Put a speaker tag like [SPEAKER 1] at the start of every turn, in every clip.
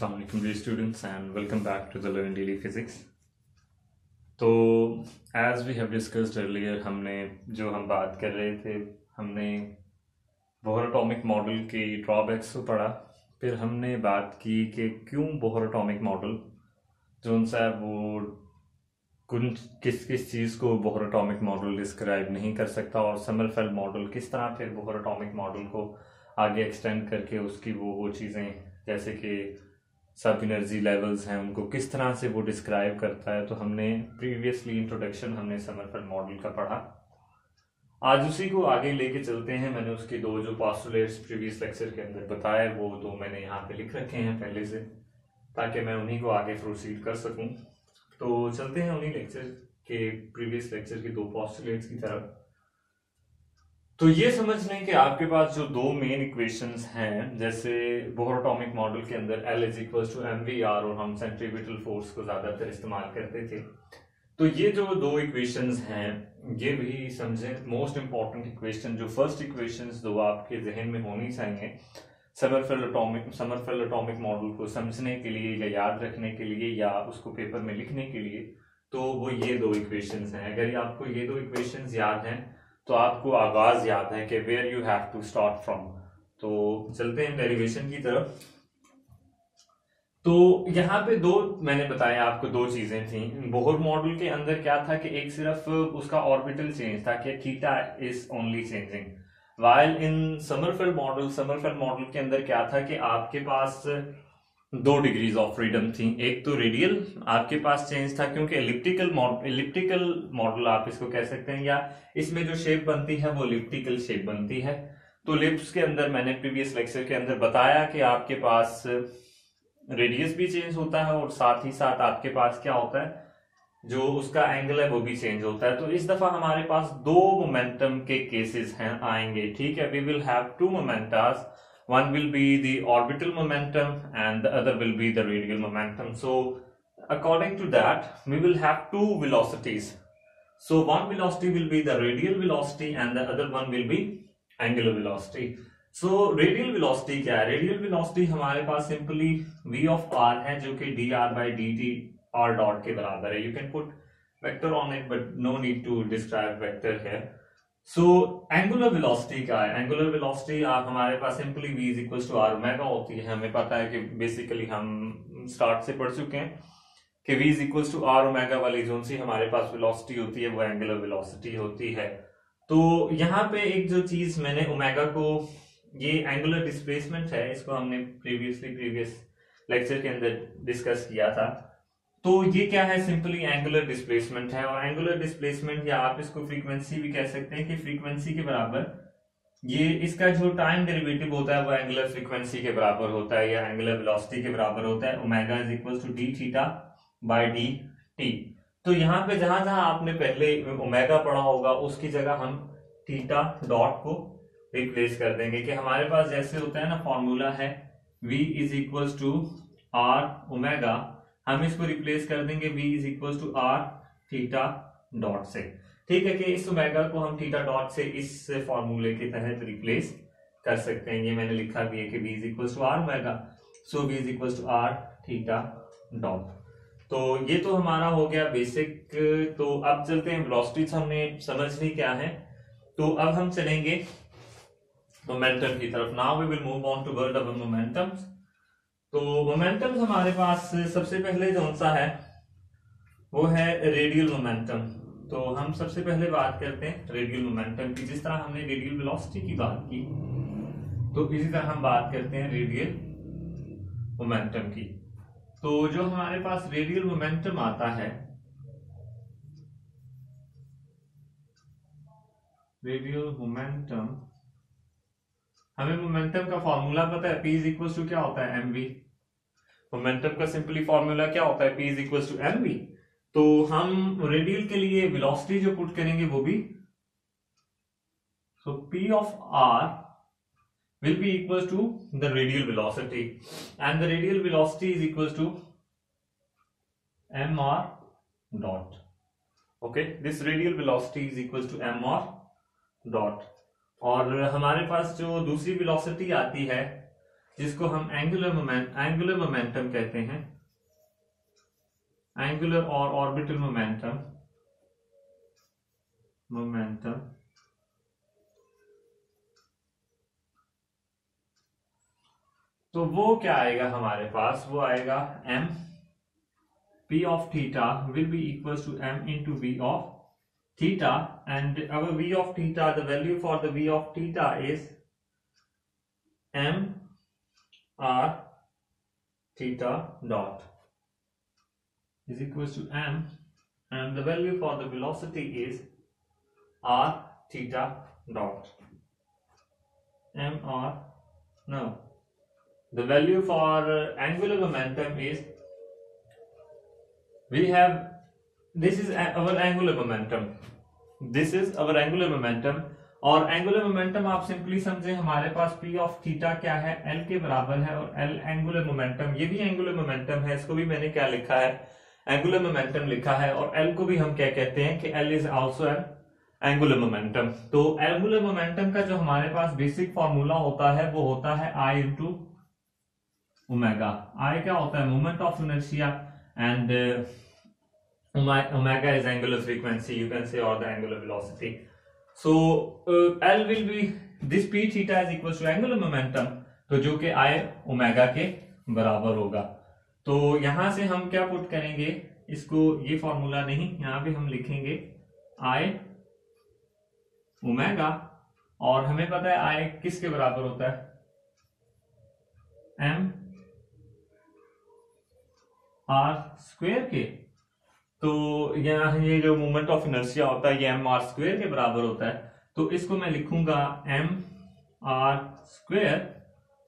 [SPEAKER 1] Alaikum, dear students, and welcome back to the Learn Daily Physics. तो as we have discussed earlier, हमने जो हम बात कर रहे थे, हमने बोहर एटॉमिक मॉडल के ड्रॉबैक्स को पढ़ा, फिर हमने बात की कि क्यों बोहर एटॉमिक मॉडल जो सा वो कुछ किस किस चीज़ को बोहर एटॉमिक मॉडल डिस्क्राइब नहीं कर सकता, और समरफेल्ड मॉडल किस तरह फिर बोहर मॉडल को आगे एक्सटेंड करके उसकी वो वो चीज़ें, जैसे कि सब एनर्जी लेवल्स हैं, उनको किस तरह से वो डिस्क्राइब करता है तो हमने प्रीवियसली इंट्रोडक्शन हमने समरफेल्ड मॉडल का पढ़ा। आज उसी को आगे लेके चलते हैं, मैंने उसके दो जो पॉस्टुलेट्स प्रीवियस लेक्चर के अंदर बताए, वो दो मैंने यहाँ पे लिख रखे हैं पहले से, ताकि मैं उन्हीं को आगे प्रोसीड कर सकूँ। तो चलते हैं उन्हीं लेक्चर के प्रीवियस लेक्चर के दो पॉस्टुलेट्स की तरफ़। तो ये समझ लें कि आपके पास जो दो मेन इक्वेशंस हैं, जैसे बोहर एटॉमिक मॉडल के अंदर L is equal to M V R और हम सेंट्रीबिटल फोर्स को ज़्यादातर इस्तेमाल करते थे। तो ये जो दो इक्वेशंस हैं, ये भी समझें मोस्ट इंपॉर्टेंट इक्वेशन जो फ़र्स्ट इक्वेशंस दो आपके जहन में होनी चाहिए Sommerfeld atomic Sommerfeld atomic model को समझने के लिए या याद रखने के लिए या उसको पेपर में लिखने के लिए तो वो ये दो इक्वेशंस हैं। अगर आपको ये दो इक्वेशंस याद हैं तो आपको आगाज़ याद है कि where you have to start from तो चलते हैं डेरिवेशन की तरफ़। तो यहाँ पे दो, मैंने बताया आपको दो चीज़ें थी। बोहर मॉडल के अंदर क्या था कि एक सिर्फ़ उसका ऑर्बिटल चेंज था कि theta is only changing while in Sommerfeld model Sommerfeld model के अंदर क्या था कि आपके पास दो डिग्रीज ऑफ़ फ्रीडम थी। एक तो रेडियल आपके पास चेंज था, क्योंकि इलिप्टिकल इलिप्टिकल मॉडल आप इसको कह सकते हैं, या इसमें जो शेप बनती है, वो इलिप्टिकल शेप बनती है। तो लिप्स के अंदर, मैंने प्रीवियस लेक्चर के अंदर बताया कि आपके पास रेडियस भी चेंज होता है, और साथ ही साथ आपके पास क्या होता है, जो उसका एंगल है, वो भी चेंज होता है। तो इस दफ़ा हमारे पास दो मोमेंटम के केसेस हैं, आएँगे, ठीक है? We will have to momenta one will be the orbital momentum and the other will be the radial momentum so according to that we will have two velocities so one velocity will be the radial velocity and the other one will be angular velocity so radial velocity क्या है radial velocity हमारे पास simply v of r है जो कि dr by dt r dot के बराबर है you can put vector on it but no need to describe vector here so angular velocity क्या है? एंगुलर वेलोसिटी आप हमारे पास simply v is equal to R omega होती है। हमें पता है कि बेसिकली हम स्टार्ट से पढ़ चुके हैं कि v is equal to R omega वाली जोन सी हमारे पास वेलोसिटी होती है, वो एंगुलर वेलोसिटी होती है। तो यहाँ पे एक जो चीज़ मैंने ओमेगा को, ये एंगुलर डिस्प्लेसमेंट है, इसको हमने प्रीवियसली प्रीवियस लेक्चर के अंदर डिस्कस किया था। तो ये क्या है? सिंपली एंगुलर डिस्प्लेसमेंट है और एंगुलर डिस्प्लेसमेंट या आप इसको फ्रीक्वेंसी भी कह सकते हैं कि फ्रीक्वेंसी के बराबर ये इसका जो टाइम डेरिवेटिव होता है वो एंगुलर फ्रीक्वेंसी के बराबर होता है या एंगुलर वेलोसिटी के बराबर होता है। Omega is equal to D theta by D T तो यहाँ पे जहाँ जहाँ आपने पहले ओमेगा पढ़ा होगा, उसकी जगह हम थीटा डॉट को रिप्लेस कर देंगे कि हमारे पास जैसे होता है ना फॉर्मूला है v is equal to R omega हम इसको रिप्लेस कर देंगे v is equal to R theta dot से। ठीक है कि इस ओमेगा को हम थीटा डॉट से इस फॉर्मूले के तहत रिप्लेस कर सकते हैं। ये मैंने लिखा भी है कि v is equal to R omega so v is equal to R theta dot तो ये तो हमारा हो गया बेसिक तो अब चलते हैं वेलोसिटीज हमने समझ ली क्या है। तो अब हम चलेंगे मोमेंटम की तरफ़। Now we will move on toward of momentums तो मोमेंटम हमारे पास सबसे पहले कौन सा है? वो है रेडियल मोमेंटम तो हम सबसे पहले बात करते हैं रेडियल मोमेंटम की। जिस तरह हमने रेडियल वेलोसिटी की बात की तो इसी तरह हम बात करते हैं रेडियल मोमेंटम की। तो जो हमारे पास रेडियल मोमेंटम आता है रेडियल मोमेंटम हमें मोमेंटम का फॉर्मूला पता है पी इज़ इक्वल टू क्या होता है एम वी तो मोमेंटम का सिंपली फॉर्मूला क्या होता है? P is equal to M V तो हम रेडियल के लिए वेलोसिटी जो पुट करेंगे वो भी so P of R will be equal to the radial velocity and the radial velocity is equal to M R dot okay this radial velocity is equal to M R dot और हमारे पास जो दूसरी velocity आती है जिसको हम angular moment angular momentum कहते हैं। एंगुलर और ऑर्बिटल मोमेंटम मोमेंटम तो वो क्या आएगा हमारे पास? वो आएगा M P of theta will be equal to M into V of theta and अगर V of theta the value for the V of theta is M r theta dot. Is equals to m and the value for the velocity is r theta dot. M r no. The value for uh, angular momentum is we have this is our angular momentum. This is our angular momentum और angular momentum आप simply समझे, हमारे पास P of theta क्या है? L के बराबर है और एल एंगुलर मोमेंटम ये भी एंगुलर मोमेंटम है, इसको भी मैंने क्या लिखा है? एंगुलर मोमेंटम लिखा है और एल को भी हम क्या कहते हैं कि L is also an angular momentum तो एंगुलर मोमेंटम का जो हमारे पास बेसिक फॉर्मूला होता है, वो होता है आई इंटू ओमेगा आई क्या होता है? Moment of inertia and omega is angular frequency. You can say or the angular velocity. So uh, l will be this p theta is equals to angular तो जो कि i ओमेगा के बराबर होगा। तो यहाँ से हम क्या पुट करेंगे? इसको ये फॉर्मूला नहीं यहाँ पे हम लिखेंगे आई ओमेगा और हमें पता है आई किसके बराबर होता है? एम आर स्क्वेयर के। तो यहाँ ये जो मोमेंट ऑफ़ इनर्शिया होता है, ये एम आर स्क्वेयर के बराबर होता है। तो इसको मैं लिखूँगा एम आर स्क्वेयर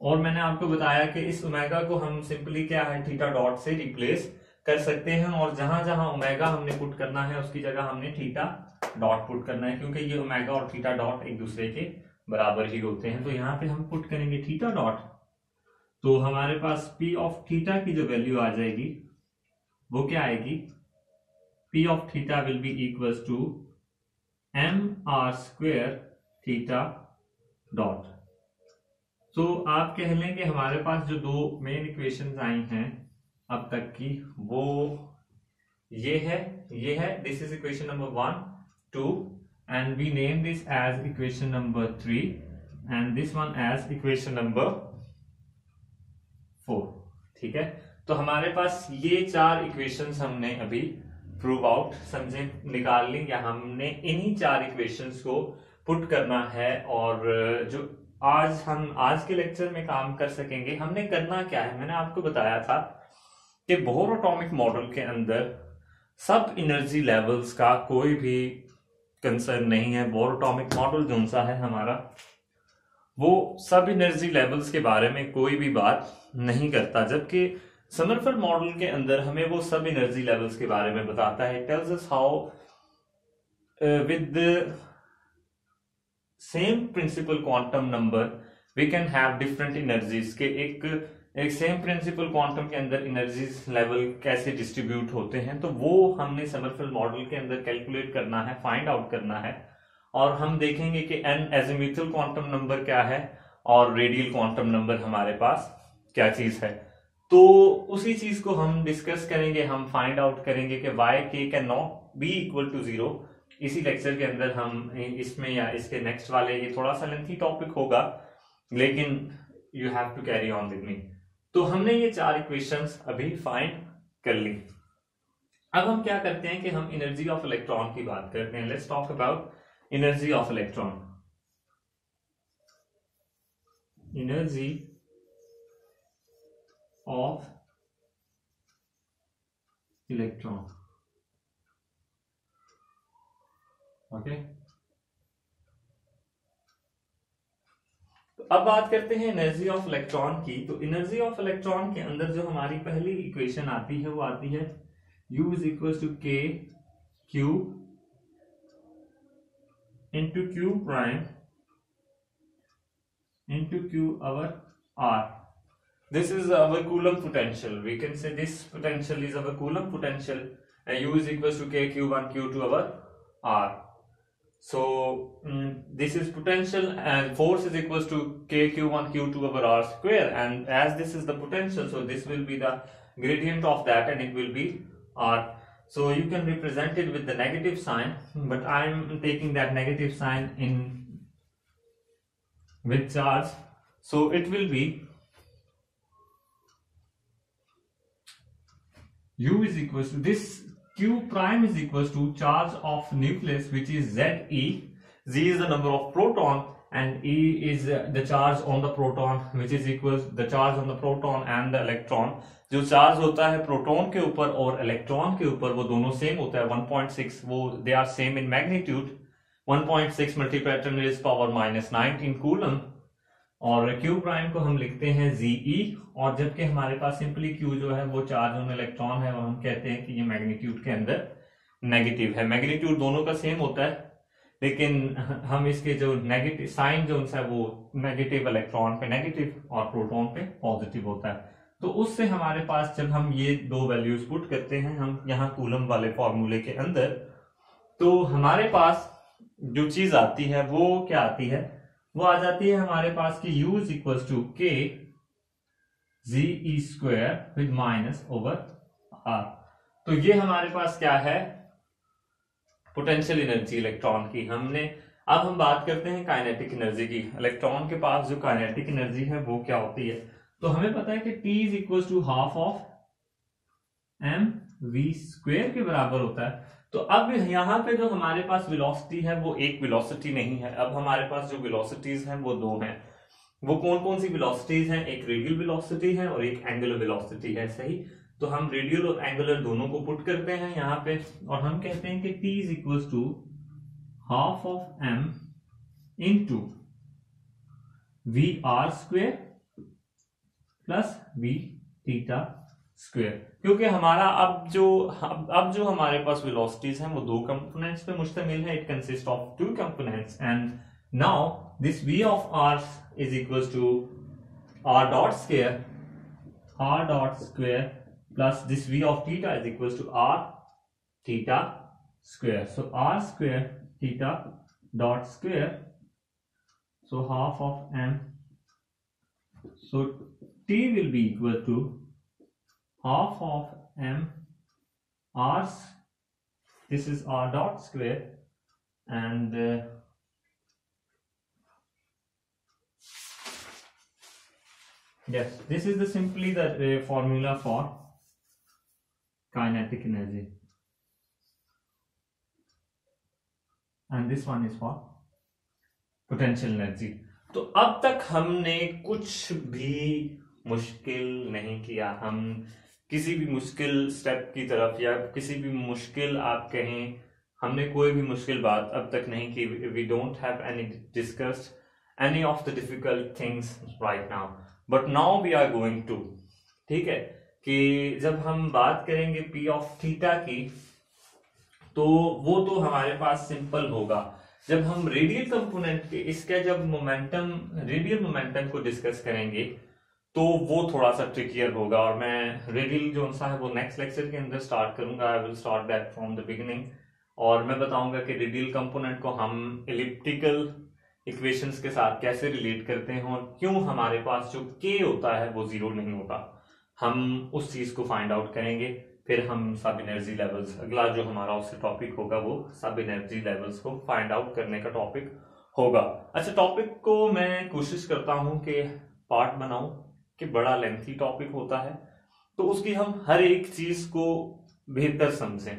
[SPEAKER 1] और मैंने आपको बताया कि इस ओमेगा को हम सिंपली क्या है थीटा डॉट से रिप्लेस कर सकते हैं और जहाँ जहाँ ओमेगा हमने पुट करना है, उसकी जगह हमने थीटा डॉट पुट करना है, क्योंकि ये ओमेगा और थीटा डॉट एक दूसरे के बराबर ही होते हैं। तो यहाँ पे हम पुट करेंगे थीटा डॉट तो हमारे पास पी ऑफ़ थीटा की जो वैल्यू आ जाएगी, वो क्या आएगी? P of theta will be equals to M R square theta dot तो आप कह लें कि हमारे पास जो दो मेन इक्वेशंस आई हैं, अब तक की वो ये है ये है this is equation number one two and we name this as equation number three and this one as equation number four ठीक है? तो हमारे पास ये चार इक्वेशंस हमने अभी प्रूव आउट समझे, निकाल ली या हमने इन्हीं चार इक्वेशंस को पुट करना है और जो आज हम, आज के लेक्चर में काम कर सकेंगे, हमने करना क्या है? मैंने आपको बताया था कि बोहर अटोमिक मॉडल के अंदर सब इनर्जी लेवल्स का कोई भी कंसर्न नहीं है। बोर अटोमिक मॉडल जो सा है हमारा, वो सब इनर्जी लेवल्स के बारे में कोई भी बात नहीं करता, जबकि समरफर मॉडल के अंदर हमें वो सब एनर्जी लेवल्स के बारे में बताता है tells us how with same principal quantum number we can have different energies के एक एक सेम प्रिंसिपल क्वांटम के अंदर एनर्जीज लेवल कैसे डिस्ट्रीब्यूट होते हैं तो वो हमने समरफिल मॉडल के अंदर कैलकुलेट करना है फाइंड आउट करना है, और हम देखेंगे कि एन एजिमिथल क्वांटम नंबर क्या है, और रेडियल क्वांटम नंबर हमारे पास क्या चीज़ है। तो उसी चीज़ को हम डिस्कस करेंगे, हम फाइंड आउट करेंगे कि why K can not be equal to zero इसी लेक्चर के अंदर हम, इसमें या इसके नेक्स्ट वाले, ये थोड़ा सा लेंथी टॉपिक होगा, लेकिन you have to carry on with me तो हमने ये चार इक्वेशंस अभी फाइंड कर ली। अब हम क्या करते हैं कि हम एनर्जी ऑफ़ इलेक्ट्रॉन की बात करते हैं। Let's talk about energy of electron energy of electron okay तो अब बात करते हैं एनर्जी ऑफ़ इलेक्ट्रॉन की। तो एनर्जी ऑफ़ इलेक्ट्रॉन के अंदर जो हमारी पहली इक्वेशन आती है, वो आती है U is equal to K Q into Q prime into Q over R this is our coulomb potential we can say this potential is our coulomb potential and u is equals to k q1 q2 our r So mm, this is potential and force is equals to kq1 q2 over r square and as this is the potential so this will be the gradient of that and it will be r. So you can represent it with the negative sign but I am taking that negative sign in with charge. So it will be u is equals to this q prime is equals to charge of nucleus which is ze z is the number of proton and e is the charge on the proton which is equals the charge on the proton and the electron जो charge होता है proton के ऊपर और electron के ऊपर वो दोनों सेम होता है 1.6 वो they are same in magnitude 1.6 multiply ten power minus 19 coulomb और Q प्राइम को हम लिखते हैं Ze और जबकि हमारे पास सिंपली Q जो है, वो चार्ज ऑन इलेक्ट्रॉन है और हम कहते हैं कि ये मैग्नीट्यूड के अंदर नेगेटिव है। मैग्नीट्यूड दोनों का सेम होता है, लेकिन हम इसके जो नेगेटिव साइन जो है वो नेगेटिव इलेक्ट्रॉन पे नेगेटिव और प्रोटॉन पे पॉजिटिव होता है। तो उससे हमारे पास जब हम ये दो वैल्यूज़ पुट करते हैं, हम यहाँ कूलम वाले फॉर्मूले के अंदर तो हमारे पास जो चीज़ आती है, वो क्या आती है? वो आ जाती है हमारे पास की u is equal to K Z E square with minus over R तो ये हमारे पास क्या है? पोटेंशियल एनर्जी इलेक्ट्रॉन की हमने। अब हम बात करते हैं काइनेटिक एनर्जी की। इलेक्ट्रॉन के पास जो काइनेटिक एनर्जी है, वो क्या होती है? तो हमें पता है कि T is equal to half of M V square के बराबर होता है। तो अब यहाँ पे जो हमारे पास वेलोसिटी है, वो एक वेलोसिटी नहीं है। अब हमारे पास जो वेलोसिटीज हैं, वो दो हैं। वो कौन कौन सी वेलोसिटीज हैं? एक रेडियल वेलोसिटी है और एक एंगुलर वेलोसिटी है, सही? तो हम रेडियल और एंगुलर दोनों को पुट करते हैं यहाँ पे और हम कहते हैं कि t is equal to half of m into V R square plus V theta square क्योंकि हमारा अब जो अब जो हमारे पास वेलोसिटीज हैं, वो दो कंपोनेंट्स पे मुश्तमिल है। It consist of two components and now this v of r is equal to R dot square r dot square plus this V of theta is equal to R theta square so R square theta dot square so half of M so t will be equal to half of m r this is r dot square and uh, yes this is the simply the uh, formula for kinetic energy and this one is for potential energy तो अब तक हमने कुछ भी मुश्किल नहीं किया हम किसी भी मुश्किल स्टेप की तरफ़ या किसी भी मुश्किल आप कहें, हमने कोई भी मुश्किल बात अब तक नहीं की। We don't have any discussed any of the difficult things right now but now we are going to ठीक है, कि जब हम बात करेंगे पी ऑफ़ थीटा की तो वो तो हमारे पास सिंपल होगा। जब हम रेडियल कंपोनेंट के, इसके जब मोमेंटम रेडियल मोमेंटम को डिस्कस करेंगे तो वो थोड़ा सा ट्रिकियर होगा और मैं रेडियल जो है वो नेक्स्ट लेक्चर के अंदर स्टार्ट करूँगा. I will start that from the beginning और मैं बताऊँगा कि रेडियल कंपोनेंट को हम इलिप्टिकल इक्वेशंस के साथ कैसे रिलेट करते हैं और क्यों हमारे पास जो के होता है वो ज़ीरो नहीं होता. हम उस चीज़ को फाइंड आउट करेंगे. फिर हम सब एनर्जी लेवल्स अगला जो हमारा उससे टॉपिक होगा वो सब एनर्जी लेवल्स को फाइंड आउट करने का टॉपिक होगा. अच्छा टॉपिक को मैं कोशिश करता हूँ कि पार्ट बनाऊँ. कि बड़ा लेंथी टॉपिक होता है तो उसकी हम हर एक चीज़ को बेहतर समझें।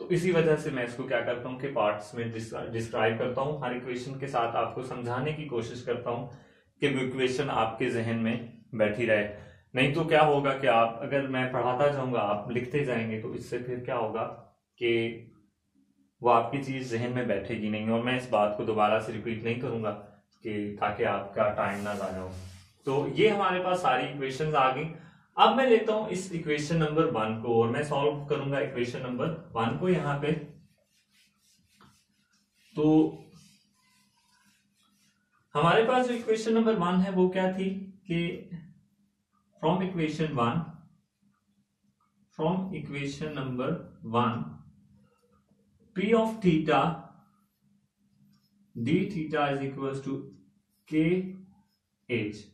[SPEAKER 1] तो इसी वजह से मैं इसको क्या करता हूँ कि पार्ट्स में डिस्क्राइब करता हूँ। हर इक्वेशन के साथ आपको समझाने की कोशिश करता हूँ कि वो इक्वेशन आपके जहन में बैठी रहे। नहीं तो क्या होगा कि आप, अगर मैं पढ़ाता जाऊँगा, आप लिखते जाएँगे तो इससे फिर क्या होगा कि वो आपकी चीज़ जहन में बैठेगी नहीं। और मैं इस बात को दोबारा से रिपीट नहीं करूँगा कि ताकि आपका टाइम ना जाया हो। तो ये हमारे पास सारी इक्वेशंस आ गई। अब मैं लेता हूँ इस इक्वेशन नंबर वन को और मैं सॉल्व करूँगा इक्वेशन नंबर वन को यहाँ पे। तो हमारे पास जो इक्वेशन नंबर वन है वो क्या थी कि from equation one from equation number one P of theta D theta is equal to K H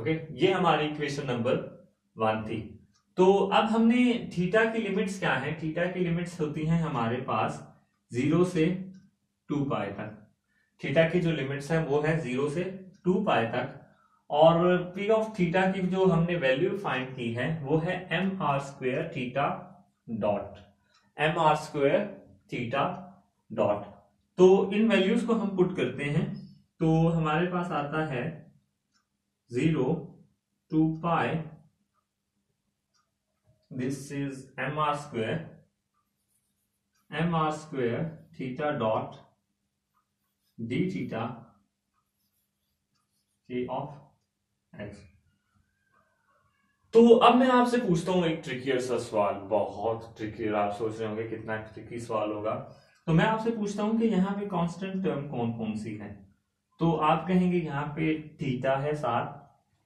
[SPEAKER 1] okay ये हमारी इक्वेशन नंबर वन थी। तो अब हमने थीटा की लिमिट्स क्या है? थीटा की लिमिट्स होती हैं हमारे पास ज़ीरो से टू पाए तक। थीटा की जो लिमिट्स है वो है ज़ीरो से टू पाए तक। और पी ऑफ़ थीटा की जो हमने वैल्यू फाइंड की है, वो है M R square theta dot M R square theta dot तो इन वैल्यूज़ को हम पुट करते हैं। तो हमारे पास आता है zero two pi this is M R square M R square theta dot D theta K of X तो अब मैं आपसे पूछता हूँ एक ट्रिकियर सा सवाल, बहुत ट्रिकियर आप सोच रहे होंगे कितना ट्रिकी सवाल होगा। तो मैं आपसे पूछता हूँ कि यहाँ पे कांस्टेंट टर्म कौन कौन सी है? तो आप कहेंगे यहाँ पे थीटा है सात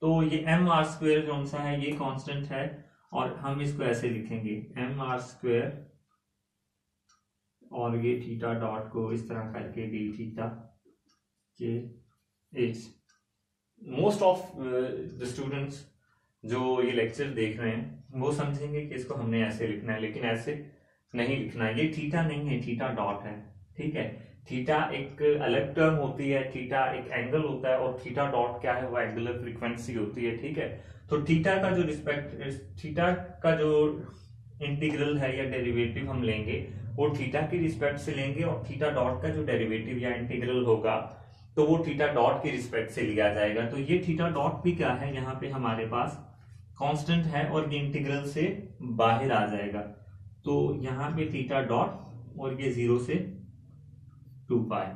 [SPEAKER 1] तो ये एम आर स्क्वेयर कौन सा है, ये कांस्टेंट है और हम इसको ऐसे लिखेंगे एम आर स्क्वेयर और ये थीटा डॉट को इस तरह करके D theta K H most of the students जो ये लेक्चर देख रहे हैं, वो समझेंगे कि इसको हमने ऐसे लिखना है, लेकिन ऐसे नहीं लिखना है। ये थीटा नहीं है थीटा डॉट है, ठीक है? थीटा एक अलग टर्म होती है, थीटा एक एंगल होता है, और थीटा डॉट क्या है, वो एंगुलर फ्रीक्वेंसी होती है, ठीक है? तो थीटा का जो रिस्पेक्ट थीटा का जो इंटीग्रल है या डेरिवेटिव हम लेंगे, वो थीटा की रिस्पेक्ट से लेंगे, और थीटा डॉट का जो डेरिवेटिव या इंटीग्रल होगा तो वो थीटा डॉट की रिस्पेक्ट से लिया जाएगा। तो ये थीटा डॉट भी क्या है, यहाँ पे हमारे पास कांस्टेंट है, और ये इंटीग्रल से बाहर आ जाएगा। तो यहाँ पे थीटा डॉट और ये ज़ीरो से टू पाए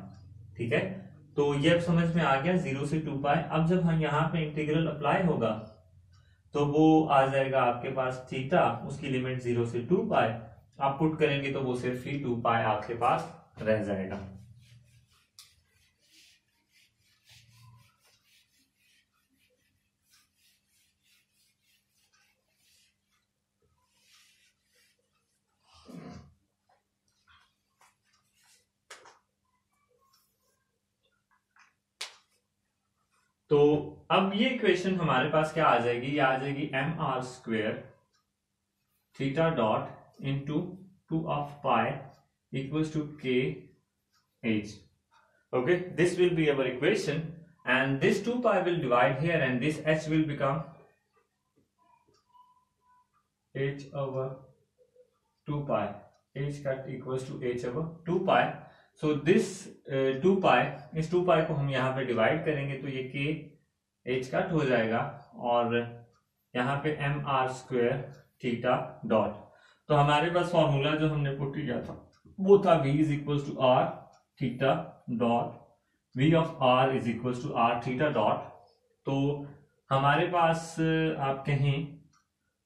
[SPEAKER 1] ठीक है? तो ये अब समझ में आ गया, ज़ीरो से टू पाए अब जब हम यहाँ पे इंटीग्रल अप्लाई होगा तो वो आ जाएगा आपके पास थीटा, उसकी लिमिट ज़ीरो से टू पाए आप पुट करेंगे तो वो सिर्फ़ ही टू पाए आपके पास रह जाएगा। तो अब ये इक्वेशन हमारे पास क्या आ जाएगी? ये आ जाएगी M R square theta dot into two of pi equal to K H okay this will be our equation and this two pi will divide here and this H will become H over two pi H cut equal to H over two pi so this two pi is two pi को हम यहाँ पे divide करेंगे तो ये के H cut हो जाएगा और यहाँ पे M R square theta dot तो हमारे पास फॉर्मूला जो हमने पुट किया था वो था v is equal to R theta dot v of r is equal to R theta dot तो हमारे पास uh, आप कहें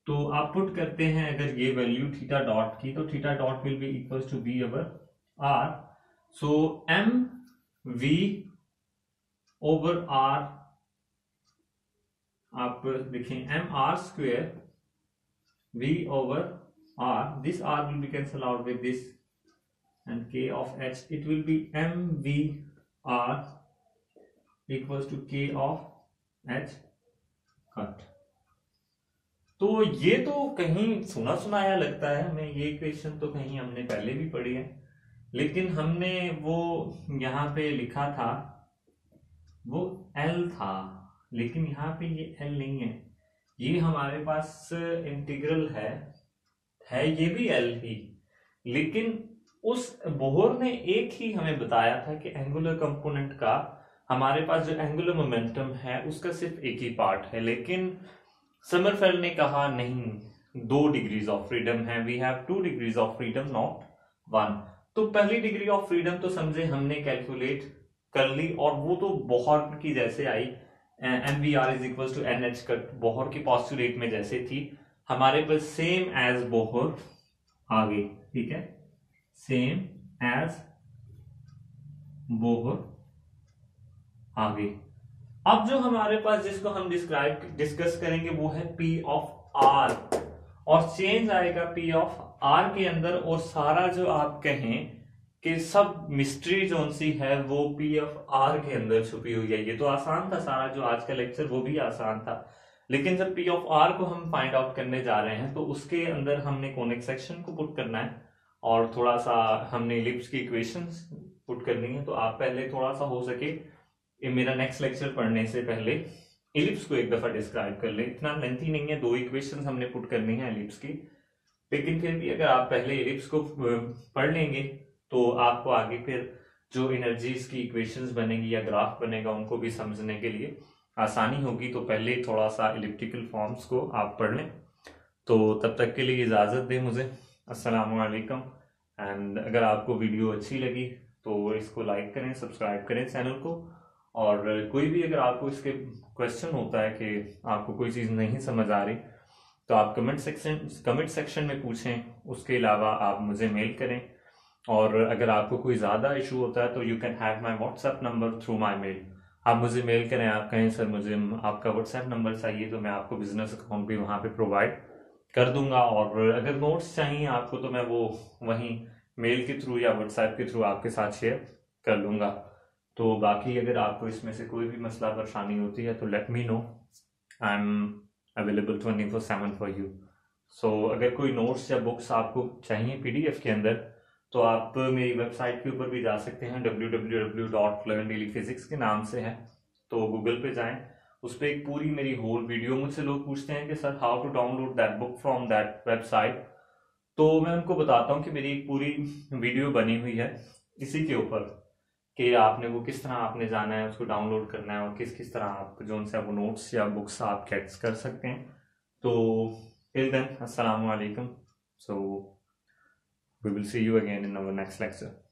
[SPEAKER 1] तो आप पुट करते हैं अगर ये वैल्यू थीटा डॉट की तो theta dot will be equal to V over R so M V over R आप देखें M R square V over R this R will be cancel out with this and K of H it will be M V R equals to K of H cut तो ये तो कहीं सुना सुनाया लगता है, हमें ये इक्वेशन तो कहीं हमने पहले भी पढ़ी है। लेकिन हमने वो यहाँ पे लिखा था, वो एल था, लेकिन यहाँ पे ये एल नहीं है। ये हमारे पास इंटीग्रल है है ये भी एल ही, लेकिन उस बोहर ने एक ही हमें बताया था कि एंगुलर कंपोनेंट का हमारे पास जो एंगुलर मोमेंटम है, उसका सिर्फ़ एक ही पार्ट है, लेकिन समरफेल ने कहा, नहीं, दो डिग्रीज ऑफ़ फ्रीडम है we have two degrees of freedom not one तो पहली डिग्री ऑफ़ फ्रीडम तो समझे हमने कैलकुलेट कर ली और वो तो बोहर की जैसे I M V R is equal to N H cut Bohr की पॉस्टुलेट में जैसे थी। हमारे पास सेम एज बोहर आ गई, ठीक है? सेम एज बोहर आ गई। अब जो हमारे पास जिसको हम डिस्क्राइब डिस्कस करेंगे वो है पी ऑफ़ आर और चेंज आएगा पी ऑफ़ आर के अंदर और सारा जो आप कहें कि सब मिस्ट्री जो सी है, वो पी एफ़ आर के अंदर छुपी हुई है। ये तो आसान था सारा जो आज का लेक्चर वो भी आसान था। लेकिन जब पी ऑफ़ आर को हम फाइंड आउट करने जा रहे हैं तो उसके अंदर हमने कॉनिक सेक्शन को पुट करना है और थोड़ा सा हमने इलिप्स की इक्वेशंस पुट करनी है। तो आप पहले थोड़ा सा हो सके मेरा नेक्स्ट लेक्चर पढ़ने से पहले इलिप्स को एक दफ़ा डिस्क्राइब कर ले। इतना लेंथी नहीं है, दो इक्वेशन हमने पुट करनी है इलिप्स की। लेकिन फिर भी अगर आप पहले इलिप्स को पढ़ लेंगे तो आपको आगे फिर जो एनर्जीज की इक्वेशंस बनेगी या ग्राफ बनेगा, उनको भी समझने के लिए आसानी होगी। तो पहले थोड़ा सा इलिप्टिकल फॉर्म्स को आप पढ़ लें। तो तब तक के लिए इजाज़त दें मुझे। अस्सलाम वालेकुम एंड अगर आपको वीडियो अच्छी लगी तो इसको लाइक करें सब्सक्राइब करें चैनल को। और कोई भी अगर आपको इसके क्वेश्चन होता है कि आपको कोई चीज़ नहीं समझ आ रही तो आप कमेंट सेक्शन कमेंट सेक्शन में पूछें, उसके अलावा आप मुझे मेल करें। और अगर आपको कोई ज़्यादा इशू होता है तो you can have my WhatsApp number through my mail आप मुझे मेल करें, आप कहें, सर, मुझे आपका व्हाट्सएप नंबर चाहिए तो मैं आपको बिज़नेस अकाउंट भी वहाँ पे प्रोवाइड कर दूँगा। और अगर नोट्स चाहिए आपको तो मैं वो वहीं मेल के थ्रू या व्हाट्सएप के थ्रू आपके साथ शेयर कर लूँगा। तो बाकी अगर आपको इसमें से कोई भी मसला, परेशानी होती है तो let me know I am available twenty four seven for you so अगर कोई नोट्स या बुक्स आपको चाहिए पीडीएफ के अंदर तो आप मेरी वेबसाइट के ऊपर भी जा सकते हैं W W W dot learn daily physics के नाम से है। तो गूगल पे जाएँ। उस पर एक पूरी मेरी होल वीडियो मुझसे लोग पूछते हैं कि, sir how to download that book from that website तो मैं उनको बताता हूँ कि मेरी एक पूरी वीडियो बनी हुई है इसी के ऊपर। कि आपने वो किस तरह आपने जाना है, उसको डाउनलोड करना है और किस किस तरह आप जो उनसे वो नोट्स या बुक्स आप कैक्स कर सकते हैं। तो टिल देन वालेकुम so we will see you again in our next lecture